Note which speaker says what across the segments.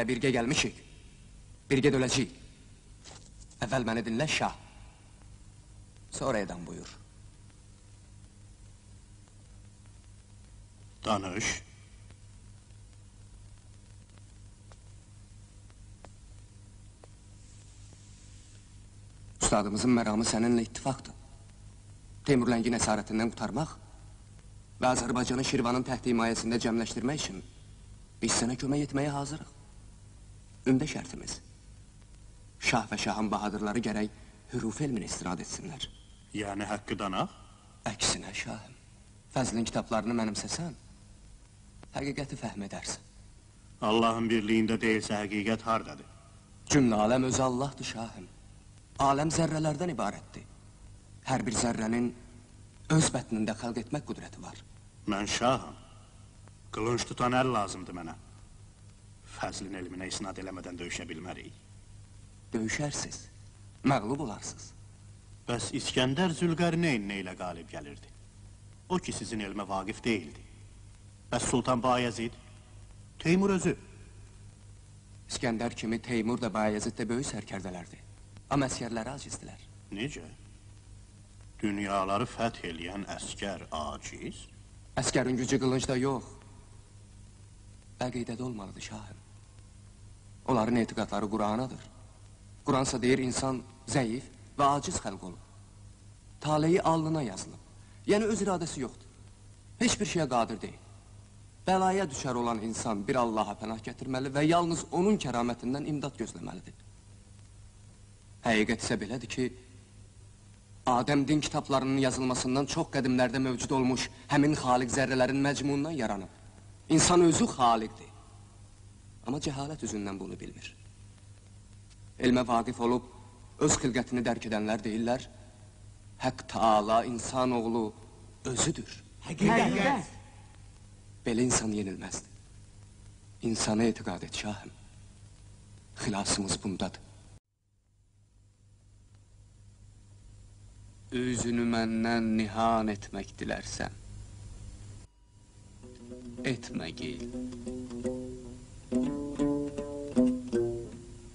Speaker 1: Biz saraya birgə gəlmişik. Birgə də öləcəyik. Əvvəl məni dinlə şah. Sonra edam buyur.
Speaker 2: Danış.
Speaker 1: Ustadımızın məramı səninlə ittifaqdır. Teymurləngin əsarətindən qurtarmaq və Azərbaycanı Şirvanın təhti himayəsində cəmləşdirmək üçün biz sənə kömək etməyə hazırıq. Ümdə şərtimiz. Şah və şahın bahadırları gərək hüruf elmin istirad etsinlər.
Speaker 2: Yani hakkı danaq?
Speaker 1: Əksinə şahım, Fəzlin kitablarını mənimsəsən, həqiqəti fəhm edərsən.
Speaker 2: Allahın birliğinde değilse hakikat hardadır?
Speaker 1: Cümlə aləm özü Allahdır şahım. Aləm zərrələrdən ibarətdir. Hər bir zərrənin öz bətnində xəlq etmək qüdrəti var.
Speaker 2: Mən şahım. Kılınç tutan el lazımdı mənə. Fəzlin elminə isnad eləmədən döyüşə bilmərik.
Speaker 1: Döyüşərsiz, məğlub olarsınız.
Speaker 2: Bəs İskəndər Zülqərneyn nə ilə qalib gəlirdi? O ki sizin elmə vaqif değildi. Bəs Sultan Bayezid? Teymur özü.
Speaker 1: İskəndər kimi Teymur da Bayezid də böyük sərkərdələrdir. Amma əskərləri acizdilər.
Speaker 2: Necə? Dünyaları fəth eləyən əskər aciz?
Speaker 1: Əskərin gücü qılıncda yox. Əqidədə olmalıdır şahım. Onların etiqadları Qur'anadır. Qur'ansa deyir insan zəif və aciz xəlq olub. Taleyi alnına yazılıb. Yəni öz iradəsi yoxdur. Heç bir şeyə qadir deyil. Bəlaya düşər olan insan bir Allaha pənah gətirməli və yalnız onun kəramətindən imdad gözləməlidir. Həqiqət isə belədir ki, Adəm din kitablarının yazılmasından çox qədimlərdə mövcud olmuş həmin xaliq zərrələrin məcmunundan yaranıb. İnsan özü xaliqdir. Amma cəhalət üzündən bunu bilmir. Elmə vaqif olub, öz xilqətini dərk edənlər deyirlər, Haqq Taala insanoğlu özüdür.
Speaker 3: Həqiqət.
Speaker 1: Belə insan yenilməzdir. İnsana etiqad et şahım. Xilasımız bundadır. Üzünü məndən nihan etmək dilərsən. Etmə geyl.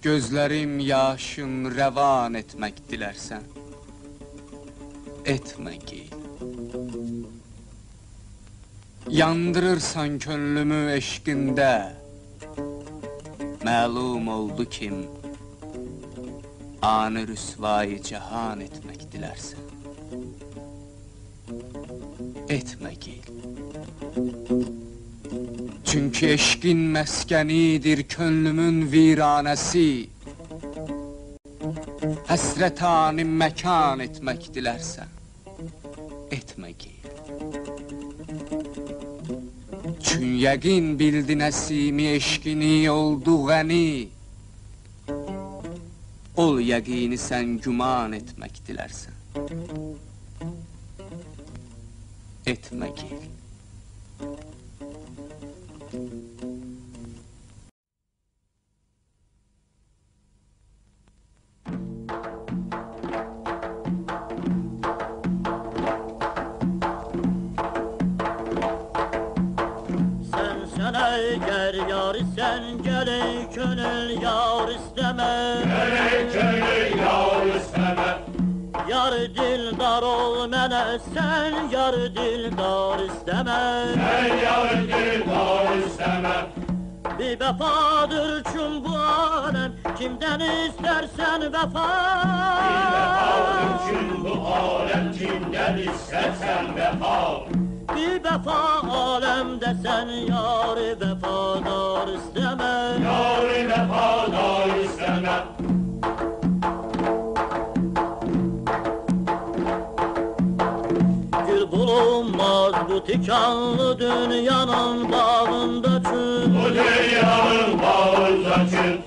Speaker 1: Gözlərim yaşın rəvan etmək dilərsən. Etmə geyl. Yandırırsan könlümü eşqində Məlum oldu kim Anı rüsvayı cahan etmək dilərsən Etmə gel Çünkü eşqin məskənidir könlümün viranəsi Həsrətani məkan etmək dilərsən Etmə gel Çün yəqin bildi nəsimi eşqini oldu qəni Ol yəqini sən güman etmək dilərsən Etmə gel
Speaker 4: könül yar isteme.
Speaker 5: Könül yar isteme.
Speaker 4: Yar dildar ol mene sen yar dildar isteme.
Speaker 5: Sen yar dildar isteme.
Speaker 4: Bir vefadır çün bu alem kimden istersen vefa.
Speaker 5: Vefadır için bu alem kimden istersen vefa
Speaker 4: Bir vefa alemde sen yar vefadar isteme.
Speaker 5: Yar vefadar isteme.
Speaker 4: Gül bulunmaz bu tikanlı dünyanın bağında çün.
Speaker 5: Bu dünyanın bağında çün.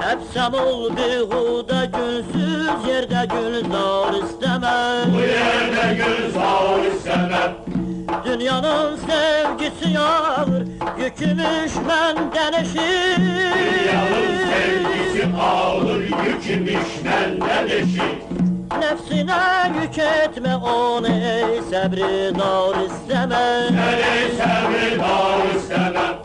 Speaker 4: Hepsem ol bihude gülsüz yerde gülzar isteme.
Speaker 5: Bu yerde gül sağ isteme
Speaker 4: Dünyanın sevgisi yağır Yükümüş benden eşi
Speaker 5: Dünyanın sevgisi ağır Yükümüş benden eşi
Speaker 4: Nefsine yük etme onu ey sebri dar isteme
Speaker 5: Sen ey sebri dar isteme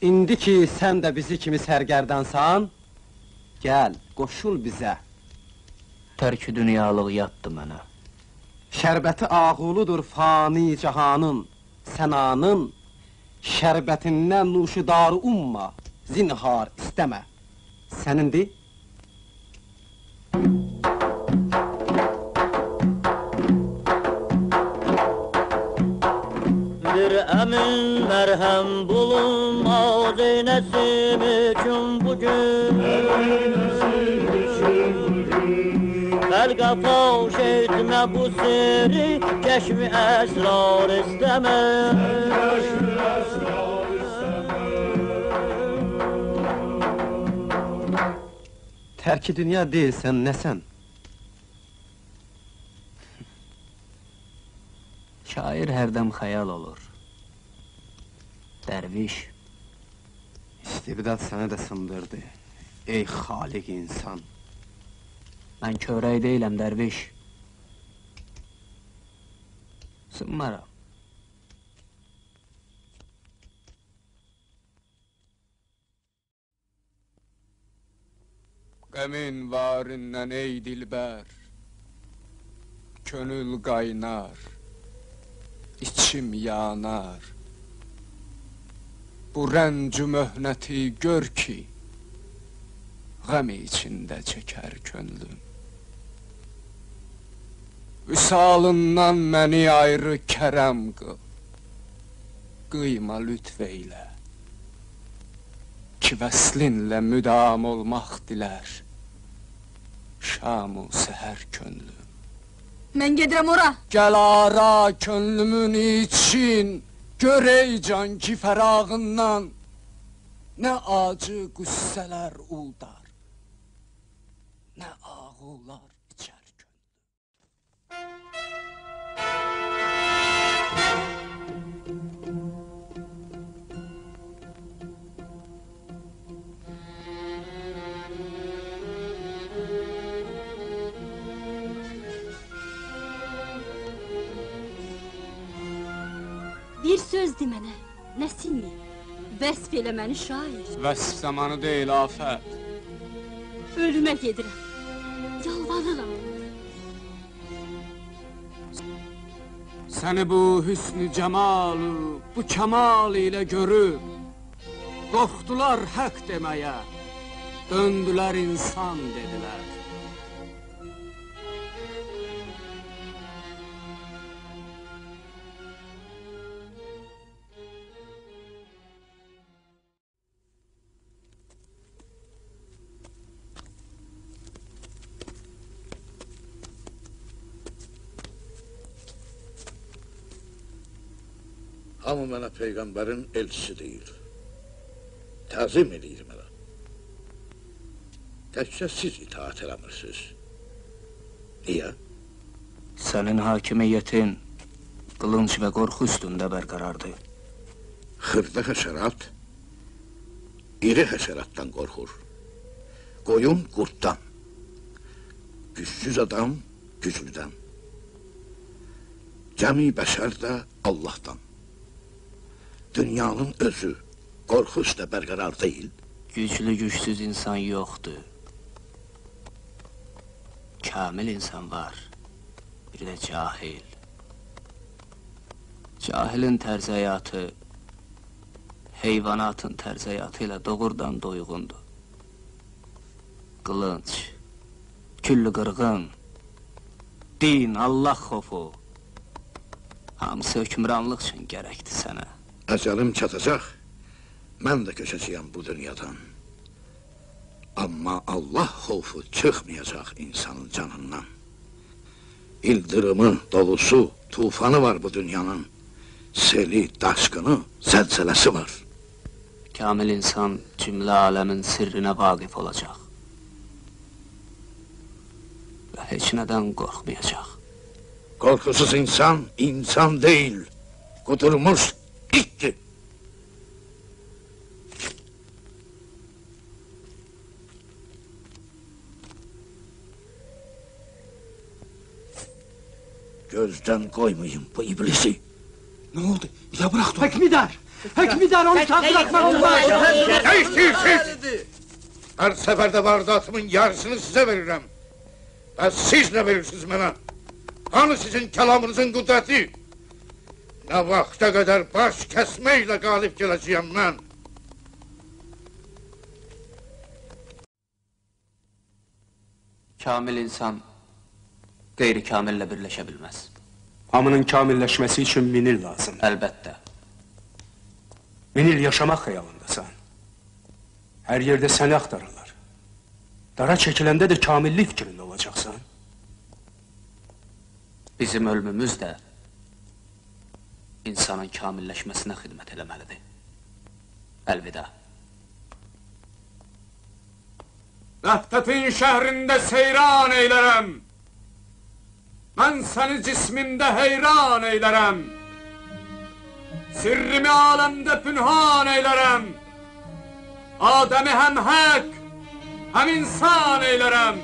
Speaker 6: İndi ki sen de bizi kimi sergerden sağan, gel koşul bize.
Speaker 7: Tərki dünyalıq yatdı mənə.
Speaker 6: Şərbəti ağuludur fani cahanın, sənanın, şərbətindən nuşudarı umma, zinhar istəmə. Sənindir?
Speaker 4: Bir emin merhem bulunmaz eylesim için bugün Belga favş etme bu seri Keşfi esrar isteme
Speaker 6: Tərki dünya deyilsən, nəsən?
Speaker 7: Şair hərdən xəyal olur. Dərviş,
Speaker 6: İstibdad səni də sındırdı. Ey xaliq insan.
Speaker 7: Mən körək deyiləm dərviş. Sınmaram.
Speaker 8: Qəmin varindən ey dilbər Könül qaynar içim yanar Bu rəncü möhnəti gör ki Qəm içində çəkər könlüm Vüsalından məni ayrı kərəm qıl. Qıyma lütf eylə. Ki vəslinlə müdam olmaq dilər. Şam-ı səhər könlüm.
Speaker 9: Mən gedirəm ora.
Speaker 8: Gəl ara könlümün için. Gör ey can ki fərağından. Nə acı qüssələr uldar. Nə ağular
Speaker 9: Bir söz de mənə, nəsilmi? Vəsf elə məni şair.
Speaker 8: Vəsf zamanı deyil afət
Speaker 9: Ölümə gedirəm. Yalvarıram.
Speaker 8: Səni bu hüsnü cəmalı, bu kəmal ilə görüb Qorxdular haqq deməyə Döndülər insan dedilər
Speaker 10: Hamı mənə peyğəmbərin elçisi deyir. Təzim edir mənə. Təkcə siz itaat eləmirsiniz. Niyə?
Speaker 7: Sənin hakimiyyətin qılınc və qorxu üstündə bərqərardır.
Speaker 10: Xırda həşərat iri həşəratdan qorxur. Qoyun qurtdan. Gücsüz adam güclüdən. Cəmi bəşər də Allahdan. Dünyanın özü qorxu üstə bərqərar deyil.
Speaker 7: Güclü gücsüz insan yoxdur. Kamil insan var. Bir də cahil. Cahilin tərz həyatı heyvanatın tərz həyatı ilə doğrudan doyğundur. Qılınc, küllü qırğın, din, Allah xofu, hamısı hökmranlıq üçün gərəkdir sənə.
Speaker 10: Əcəlim çatacaq. Mən də köçəcəyəm bu dünyadan. Amma Allah xofu çıxmayacaq insanın canından. İldırımı, dolusu, tufanı var bu dünyanın. Seli, daşqını, zəlzələsi var.
Speaker 7: Kamil insan cümlə aləmin sirrinə vaqif olacaq. Və heç nədən qorxmayacaq.
Speaker 10: Qorxusuz insan, insan deyil. Qudurmuş ittir. Gözdən qoymayın bu iblisi.
Speaker 8: Nə oldu? Ya buraxdı
Speaker 6: Hökmüdar, Hükmüdar onu sağ bırakmak olmaz.
Speaker 10: Ne istiyorsunuz? Her seferde vardatımın yarısını size veririm. Ve siz ne verirsiniz bana? Hani sizin kelamınızın kudreti? Nə vaxta qədər baş kəsməklə qalib gələcəyəm mən.
Speaker 7: Kamil insan qeyri-kamillə birləşə bilməz.
Speaker 11: Hamının kamilləşməsi üçün minil lazım.
Speaker 7: Əlbəttə.
Speaker 11: Minil yaşamaq xəyalındasan. Hər yerdə səni axtarırlar. Dara çəkiləndə də kamillik fikrində olacaqsan.
Speaker 7: Bizim ölümümüz də insanın kamilleşmesine hizmet eləməlidir. Elvida.
Speaker 5: Vəhdətin şəhrində seyran eylərəm. Mən səni cismində heyran eylərəm. Sirrimi aləmdə pünhan eylərəm. Adəmi həm hək, həm insan eylərəm.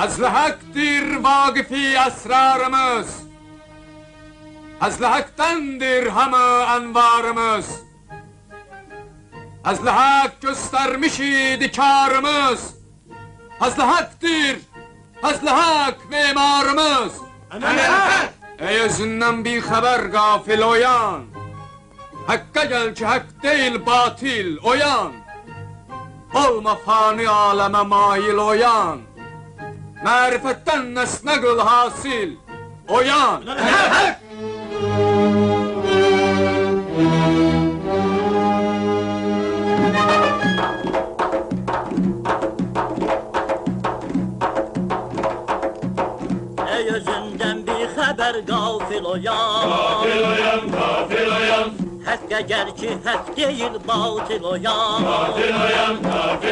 Speaker 5: Əzlə həkdir vaqifi əsrarımız. Əzlə həkdəndir hamı ənvarımız. Əzlə hək göstərmiş idi karımız. Həkdir, əzlə hək memarımız. Ey özündən bir xəbər qafil oyan. Həkka gəl ki, həkk deyil batil oyan. Olma fani aləmə mail oyan. Mərifətdən nəsnə qıl hasil oyan.
Speaker 4: Xəbər qafil oyan.
Speaker 5: Gafil oyan, gafil oyan,
Speaker 4: Həqqə gəl ki, həkk deyil batil oyan.
Speaker 5: Gafil oyan,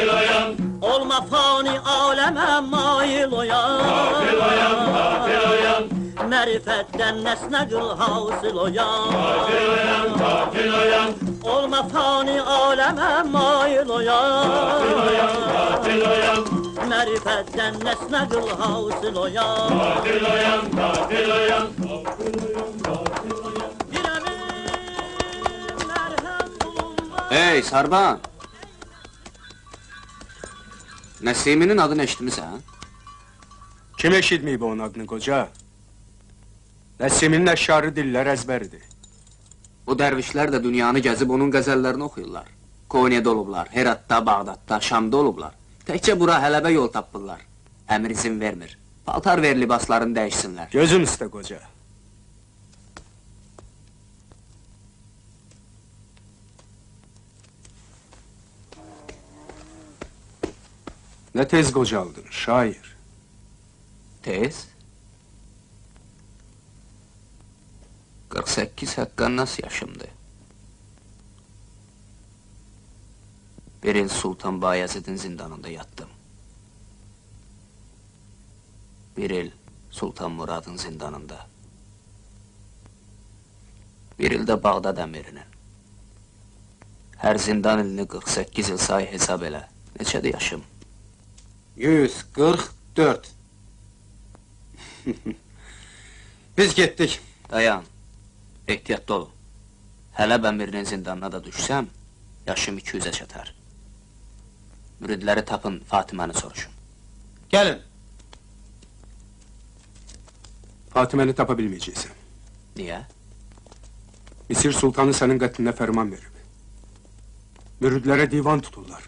Speaker 5: oyan,
Speaker 4: Olma fani aləmə mail oyan.
Speaker 5: Gafil oyan, gafil oyan,
Speaker 4: Mərifətdən nəsnə qıl hasil oyan.
Speaker 5: Gafil oyan, gafil oyan,
Speaker 4: Olma fani aləmə mail oyan.
Speaker 5: Gafil oyan,
Speaker 4: hasil oyan
Speaker 5: oyan, gafil oyan.
Speaker 4: Dirəmin mərhəm bulunmaz
Speaker 7: Hey Sarban! Nəsiminin adını eşitmisən?
Speaker 11: Kim eşitmeyip onun adını koca? Nəsiminin əşarı dillər əzbəridir.
Speaker 7: Bu dərvişlər də dünyanı gəzib onun qəzəllərini oxuyurlar. Konya'da olublar, Heratda, Bağdadda, Şamda olublar. Təkcə bura hələbə yol tapırlar. Əmr izin vermir. Paltar ver libaslarını dəyişsinlər.
Speaker 11: Gözüm üstə koca. Ne tez kocaldın şair.
Speaker 7: Tez? 48 haqqan nasıl yaşımdı? Bir il Sultan Bayezid'in zindanında yattım. Bir il Sultan Murad'ın zindanında. Bir il de Bağdad emirinin. Her zindan ilini 48 yıl say hesab elə. Neçədir yaşım?
Speaker 6: 144. Biz gittik.
Speaker 7: Dayan. Ehtiyatlı olun. Hələb əmirinin zindanına da düşsəm, yaşım 200-ə çatar. Müridləri tapın, Fatiməni soruşun.
Speaker 6: Gelin.
Speaker 11: Fatime'ni tapabilmeyeceksin.
Speaker 7: Niyə?
Speaker 11: Misir Sultanı senin qətlinə fərman verib. Müridlərə divan tuturlar.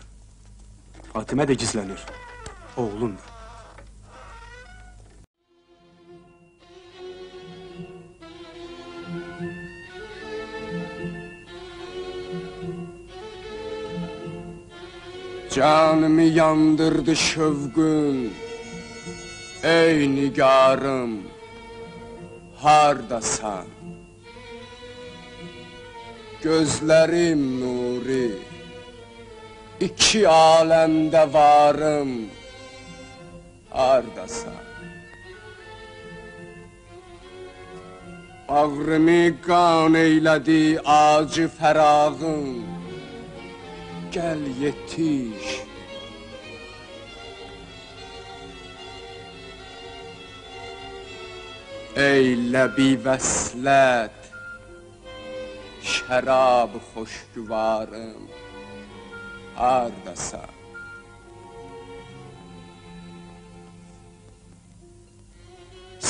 Speaker 11: Fatime de gizlenir. Oğlun da.
Speaker 8: Canımı yandırdı şövqün Ey nigarım Hardasan Gözlerim nuri İki alemde varım. Hardasan Ağrımı qan eylədi acı fərağın Gəl yetiş. Ey ləbi vəslət xərab xoşgüvarım. Hardasa.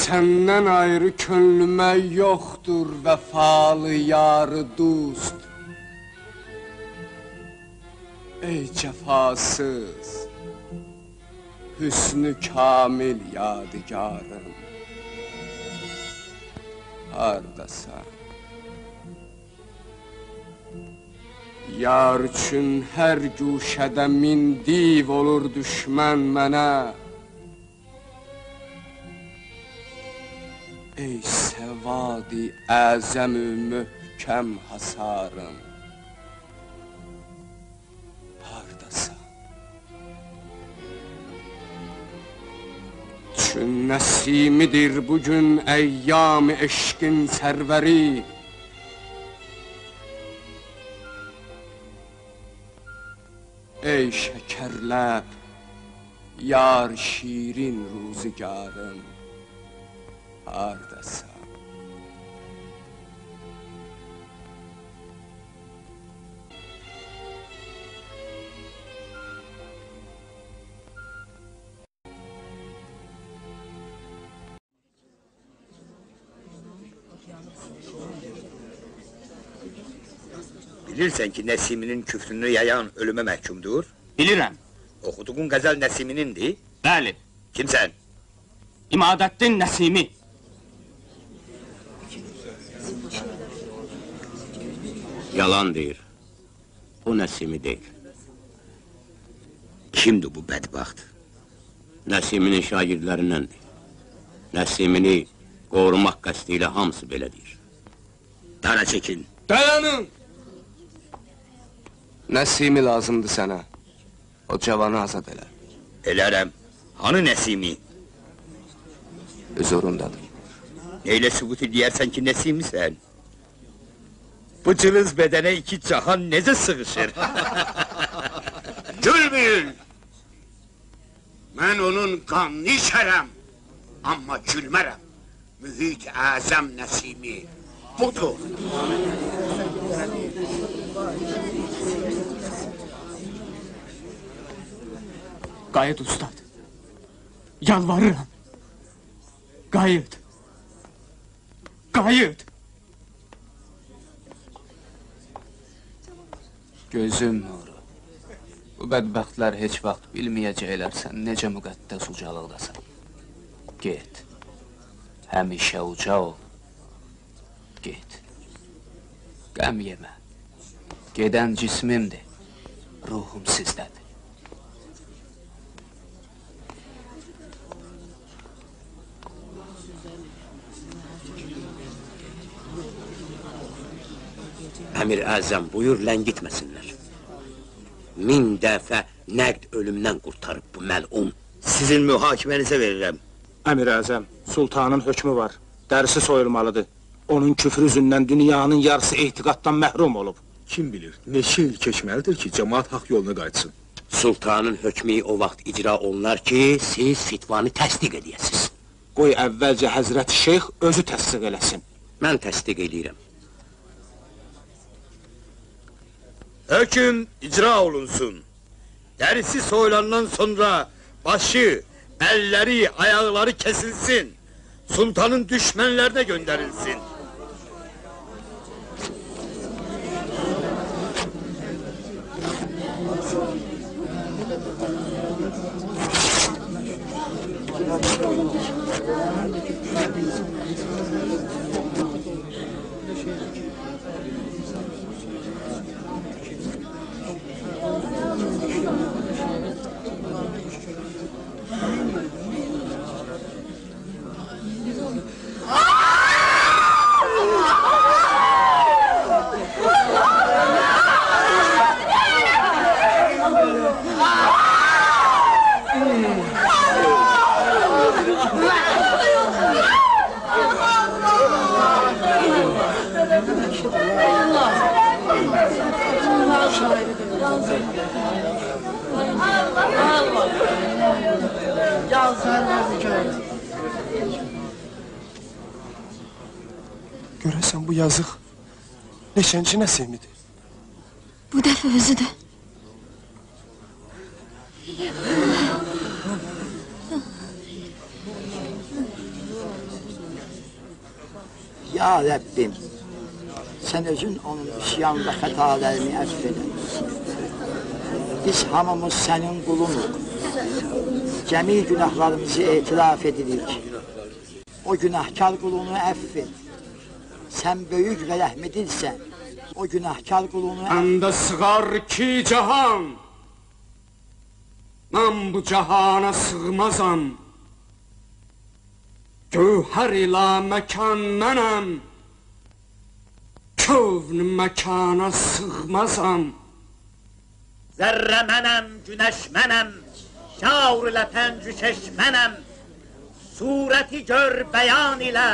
Speaker 8: Səndən ayrı könlümə yoxdur vəfalı yarı dost Ey cəfasız Hüsnü kamil yadigarım. Hardasan Yar üçün hər guşədə min div olur düşmən mənə Ey səvadi əzəmü möhkəm hasarım Çün nəsimidir bugün əyyam eşqin sərvəri. Ey şəkərləb Yar şirin ruzigarım Hardasan
Speaker 12: Bilirsən ki, Nəsiminin küfrünü yayan ölümə məhkumdur?
Speaker 3: Bilirəm.
Speaker 12: Oxuduğun qəzəl Nəsiminindir.
Speaker 3: Bəli.
Speaker 12: Kimsən?
Speaker 3: İmadəddin Nəsimi.
Speaker 12: Yalan deyir. O Nəsimi deyil. Kimdir bu bədbaxt?
Speaker 13: Nəsiminin şagirdlərindəndir. Nəsimini qorumaq qəsdi ilə hamısı belə deyir.
Speaker 12: Dara çəkin.
Speaker 8: Dayanın! Nəsimi lazımdır sənə. O cavanı azad elə.
Speaker 12: Elərəm. Hanı Nəsimi?
Speaker 8: Huzurundadır.
Speaker 12: Neyle sübut ediyersen ki Nesimisən? Bu cılız bedene iki cahan nece sığışır?
Speaker 10: Gülmeyin! Mən onun qanını içərəm, amma gülmərəm. Mühit əzəm Nəsimi budur.
Speaker 3: Qayıt ustad. Yalvarıram. Qayıt. Qayıt.
Speaker 8: Gözüm nuru. Bu bədbəxtlər heç vaxt bilməyəcəklər sən necə müqəddəs ucalıqdasan. Get. Həmişə uca ol. Get. Qəm yemə. Gedən cismimdir. Ruhum sizdədir.
Speaker 13: Əmir Əzəm buyur ləngitməsinlər. Min dəfə nəqd ölümdən qurtarıb bu məlun.
Speaker 12: Sizin mühakimənizə verirəm.
Speaker 14: Əmir Əzəm, sultanın hökmü var. Dərisi soyulmalıdır. Onun küfrü üzündən dünyanın yarısı etiqaddan məhrum olub.
Speaker 15: Kim bilir, neçə il keçməlidir ki, cəmaat haqq yoluna qayıtsın.
Speaker 13: Sultanın hökmü o vaxt icra olunar ki, siz fitvanı təsdiq edəsiniz.
Speaker 14: Qoy əvvəlcə Həzrət Şeyx özü təsdiq eləsin.
Speaker 13: Mən təsdiq edirəm.
Speaker 12: Höküm icra olunsun. Derisi soyulandan sonra başı, elleri, ayakları kesilsin. Sultanın düşmanlarına gönderilsin.
Speaker 15: Görəsən bu yazıq
Speaker 16: Neçənci Nəsimidir?
Speaker 9: Bu dəfə özüdür.
Speaker 17: Ya Rabbim, sen özün onun isyan ve hatalarını affedin. Biz hamımız senin kulunuq. Cemi günahlarımızı itiraf edirik. O günahkar kulunu affet. Sen büyük ve rahmetilsen, o günahkar kulunu affet.
Speaker 8: Məndə sığar ki cahan Mən bu cahana sığmazam Gövhər ilə məkan mənəm Kövn məkana sığmazam
Speaker 4: Zərrə mənəm, günəş mənəm, şaur ilə pəncükeş mənəm. Surəti gör bəyan ilə,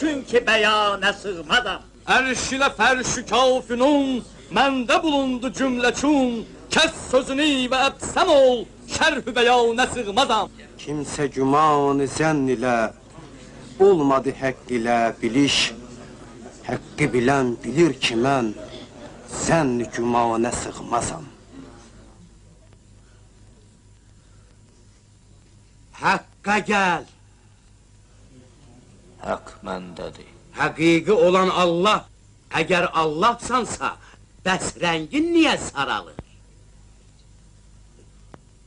Speaker 4: çünki bəyana sığmadam.
Speaker 3: Ərş ilə fərşü kafinun, məndə bulundu cümləçun, kəs sözünü və əbsəm ol, şərhü bəyana sığmadam.
Speaker 6: Kimsə gümanı zənn ilə, olmadı həqq ilə biliş, həqqi bilən bilir ki mən, zənn gümanə sığmazam.
Speaker 13: Hakka gel.
Speaker 7: Hak məndədir.
Speaker 13: Hakiki olan Allah. Eğer Allahsansa, bəs rəngin niye saralır?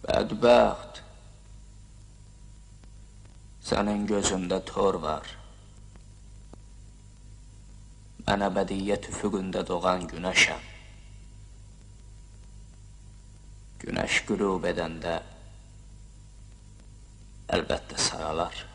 Speaker 7: Bədbəxt. Sənin gözündə tor var. Mən əbədiyyət üfüqündə doğan günəşəm. Günəş qürub edəndə əlbəttə saralar.